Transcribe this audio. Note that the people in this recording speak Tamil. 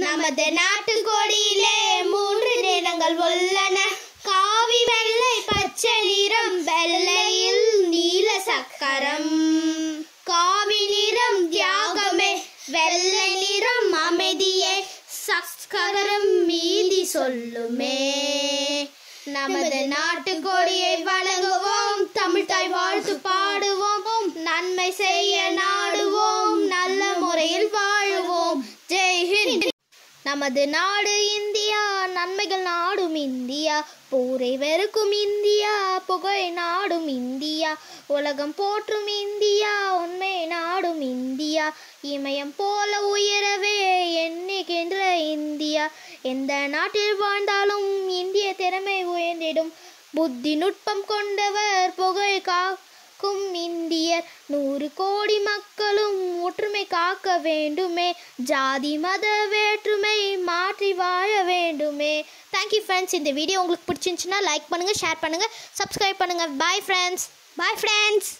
நமது நாட்டு கொடியிலே மூன்று நிறங்கள் உள்ளன. காவி வெள்ளை பச்சை நிறம் வெள்ளையில் நீல சக்கரம். காவி நிறம் தியாகமே வெள்ளை நிறம் அமைதியே சஸ்கரம் மீதி சொல்லுமே. நமது நாட்டு கொடியை வழங்குவோம் தமிழ் தாய் வாழ்த்து பாடுவோம் நன்மை செய்ய நமது நாடு இந்தியா நன்மைகள் நாடும் இந்தியா போரை வெறுக்கும் இந்தியா புகழ் நாடும் இந்தியா உலகம் போற்றும் இந்தியா உண்மை நாடும் இந்தியா இமயம் போல உயரவே எண்ணுகின்ற இந்தியா. எந்த நாட்டில் வாழ்ந்தாலும் இந்திய திறமை உயர்ந்திடும். புத்தி நுட்பம் கொண்டவர் புகழ் காக்கும் இந்தியர். நூறு கோடி மக்களும் ஒற்றுமை காக்க வேண்டுமே. ஜாதி மத வேற்றுமை மாற்றி வாழ வேண்டுமே. தேங்க்யூ ஃப்ரெண்ட்ஸ் இந்த வீடியோ உங்களுக்கு பிடிச்சிருந்துச்சுன்னா லைக் பண்ணுங்கள் ஷேர் பண்ணுங்கள் சப்ஸ்கிரைப் பண்ணுங்கள் பாய் ஃப்ரெண்ட்ஸ் பாய் ஃப்ரெண்ட்ஸ்